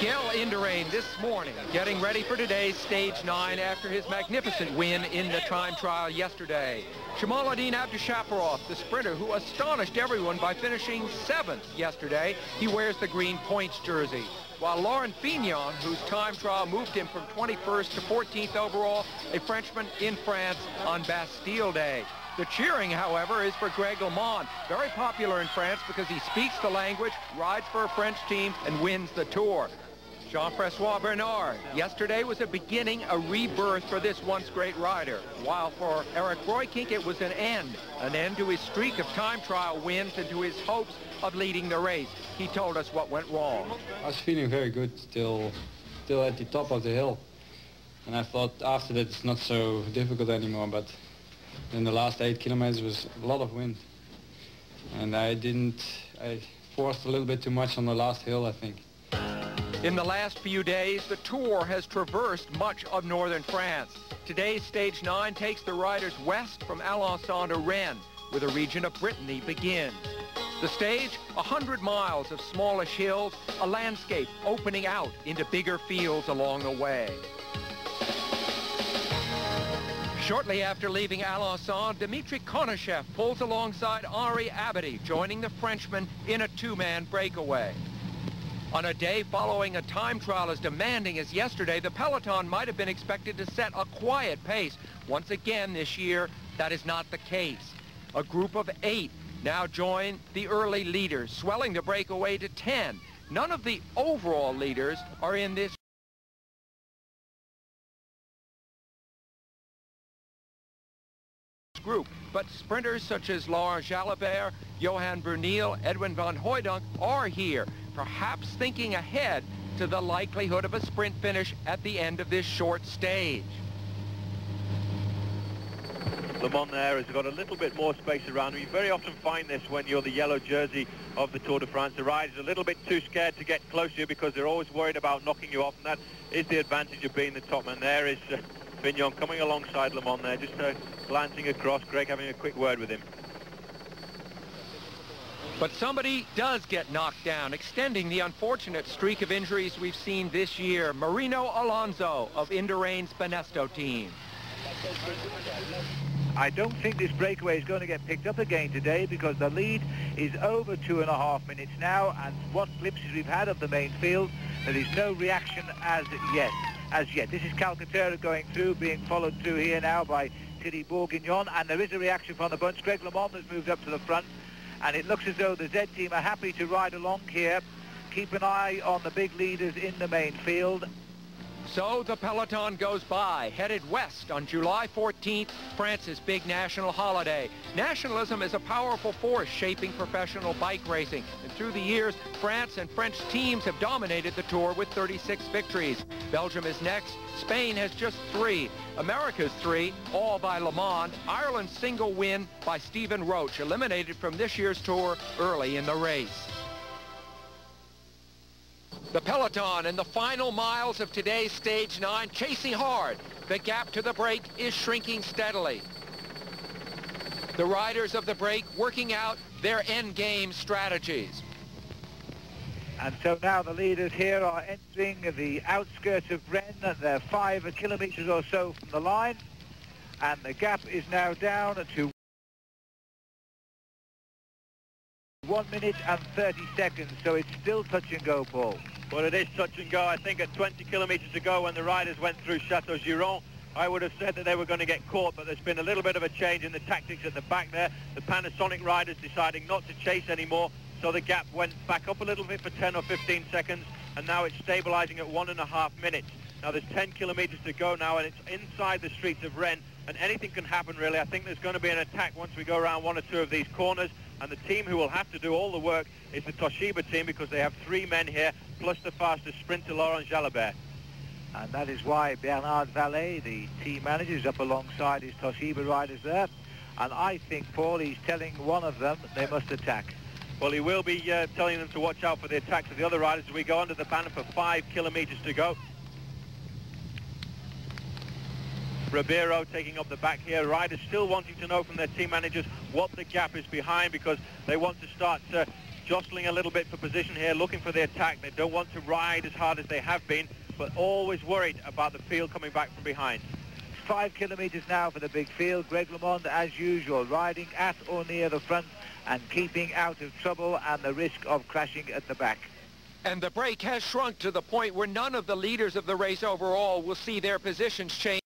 Miguel Indurain this morning getting ready for today's stage nine after his magnificent win in the time trial yesterday. Djamolidine Abdoujaparov, the sprinter who astonished everyone by finishing seventh yesterday, he wears the green points jersey. While Laurent Fignon, whose time trial moved him from 21st to 14th overall, a Frenchman in France on Bastille Day. The cheering, however, is for Greg LeMond, very popular in France because he speaks the language, rides for a French team, and wins the Tour. Jean-Francois Bernard, yesterday was a beginning, a rebirth for this once great rider, while for Eric Breukink it was an end, an end to his streak of time trial wins and to his hopes of leading the race. He told us what went wrong. I was feeling very good, still, still at the top of the hill. And I thought after that it's not so difficult anymore, but in the last eight kilometers was a lot of wind. And I didn't, I forced a little bit too much on the last hill, I think. In the last few days, the Tour has traversed much of northern France. Today's Stage 9 takes the riders west from Alençon to Rennes, where the region of Brittany begins. The stage, 100 miles of smallish hills, a landscape opening out into bigger fields along the way. Shortly after leaving Alençon, Dmitry Konyshev pulls alongside Henri Abadie, joining the Frenchman in a two-man breakaway. On a day following a time trial as demanding as yesterday, the peloton might have been expected to set a quiet pace. Once again this year, that is not the case. A group of eight now join the early leaders, swelling the breakaway to 10. None of the overall leaders are in this group. But sprinters such as Laurent Jalabert, Johan Bruyneel, Edwin van Hooydonk are here, perhaps thinking ahead to the likelihood of a sprint finish at the end of this short stage. LeMond there has got a little bit more space around him. You very often find this when you're the yellow jersey of the Tour de France. The rider's are a little bit too scared to get close to you because they're always worried about knocking you off, and that is the advantage of being the top man. There is uh, Fignon coming alongside LeMond there, just uh, glancing across. Greg having a quick word with him. But somebody does get knocked down, extending the unfortunate streak of injuries we've seen this year. Marino Alonso of Indurain's Banesto team. I don't think this breakaway is going to get picked up again today because the lead is over two and a half minutes now and what glimpses we've had of the main field, there is no reaction as yet. As yet. This is Calcaterra going through, being followed through here now by Thierry Bourguignon and there is a reaction from the bunch. Greg LeMond has moved up to the front and it looks as though the Z team are happy to ride along here. Keep an eye on the big leaders in the main field. So the peloton goes by, headed west on July 14th, France's big national holiday. Nationalism is a powerful force shaping professional bike racing. And through the years, France and French teams have dominated the Tour with 36 victories. Belgium is next. Spain has just three. America's three, all by LeMond. Ireland's single win by Stephen Roche, eliminated from this year's Tour early in the race. The peloton in the final miles of today's stage nine, chasing hard. The gap to the break is shrinking steadily. The riders of the break working out their end game strategies. And so now the leaders here are entering the outskirts of Rennes. They're five kilometres or so from the line. And the gap is now down to 1 minute and 30 seconds. So it's still touch and go, Paul. Well, it is touch and go. I think at 20 kilometres to go when the riders went through Châteaugiron, I would have said that they were going to get caught, but there's been a little bit of a change in the tactics at the back there. The Panasonic riders deciding not to chase anymore, so the gap went back up a little bit for 10 or 15 seconds, and now it's stabilizing at one and a half minutes. Now there's 10 kilometres to go now, and it's inside the streets of Rennes, and anything can happen really. I think there's going to be an attack once we go around one or two of these corners, and the team who will have to do all the work is the Toshiba team because they have three men here, plus the fastest sprinter, Laurent Jalabert. And that is why Bernard Vallet, the team manager, is up alongside his Toshiba riders there. And I think, Paul, he's telling one of them they must attack. Well, he will be uh, telling them to watch out for the attacks of the other riders as we go under the banner for five kilometres to go. Ribeiro taking up the back here. Riders still wanting to know from their team managers what the gap is behind because they want to start uh, jostling a little bit for position here, looking for the attack. They don't want to ride as hard as they have been, but always worried about the field coming back from behind. Five kilometres now for the big field. Greg LeMond, as usual, riding at or near the front and keeping out of trouble and the risk of crashing at the back. And the break has shrunk to the point where none of the leaders of the race overall will see their positions change.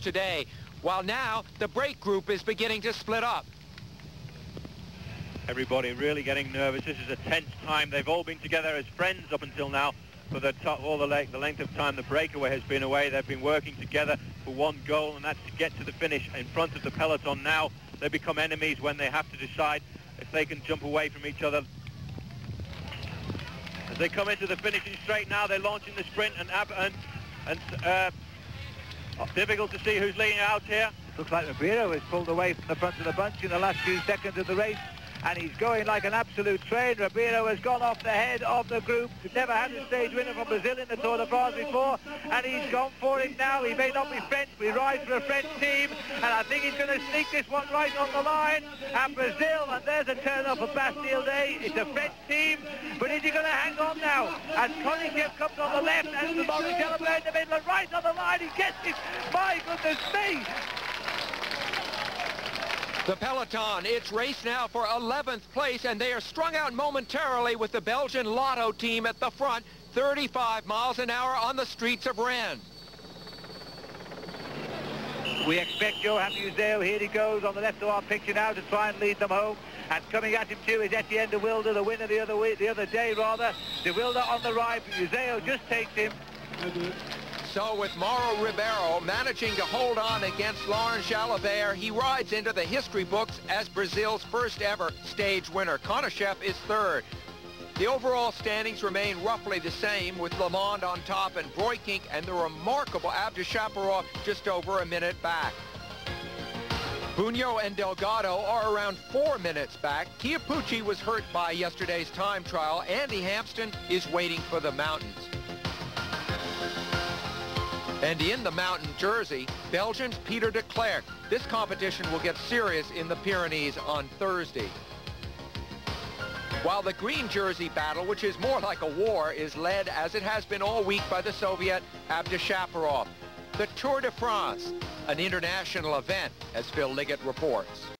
Today, while now the break group is beginning to split up. Everybody really getting nervous. This is a tense time. They've all been together as friends up until now for the top, all the, length, the length of time the breakaway has been away. They've been working together for one goal, and that's to get to the finish in front of the peloton. Now they become enemies when they have to decide if they can jump away from each other. As they come into the finishing straight now, they're launching the sprint, and and, and uh, Uh, difficult to see who's leading out here. Looks like Ribeiro has pulled away from the front of the bunch in the last few seconds of the race and he's going like an absolute train. Ribeiro has gone off the head of the group. Never had a stage winner from Brazil in the Tour de France before, and he's gone for it now. He may not be French, but he rides for a French team, and I think he's going to sneak this one right on the line. And Brazil, and there's a turn up for Bastille Day. It's a French team, but is he going to hang on now? As Konietzko comes on the left, and the Morichello in the middle, and right on the line, he gets it. My goodness me! The peloton, it's race now for 11th place, and they are strung out momentarily with the Belgian Lotto team at the front, 35 miles an hour on the streets of Rennes. We expect Johan Museeuw, here he goes on the left of our picture now to try and lead them home. And coming at him too is Etienne de Wilde, the winner the other, way, the other day rather. De Wilde on the right, Museeuw just takes him. So with Mauro Ribeiro managing to hold on against Laurent Jalabert, he rides into the history books as Brazil's first ever stage winner. Konyshev is third. The overall standings remain roughly the same with LeMond on top and Breukink and the remarkable Abdoujaparov just over a minute back. Bugno and Delgado are around four minutes back. Chiappucci was hurt by yesterday's time trial. Andy Hampsten is waiting for the mountains. And in the mountain jersey, Belgians Peter de Clercq. This competition will get serious in the Pyrenees on Thursday. While the green jersey battle, which is more like a war, is led, as it has been all week, by the Soviet Abdoujaparov. The Tour de France, an international event, as Phil Liggett reports.